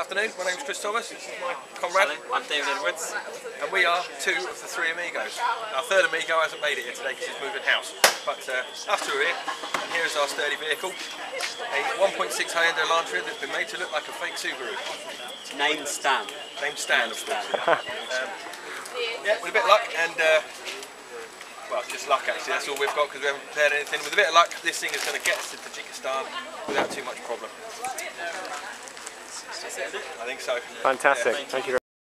afternoon, my name is Chris Thomas, this is my comrade, I'm David Edwards. and we are two of the three amigos. Our third amigo hasn't made it here today because he's moving house, but uh, us two are here, and here is our sturdy vehicle, a 1.6 Hyundai Elantra that's been made to look like a fake Subaru, Name Stan. named Stan of course. Um, yeah, with a bit of luck and, uh, well, just luck actually, that's all we've got because we haven't prepared anything. With a bit of luck, this thing is going to get us to Tajikistan without too much problem. I think so. Fantastic. Yeah. Thank you very